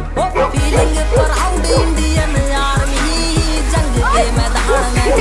فيلينج بسرعة وبين دي ما يعرف هي جنگ ما دعانا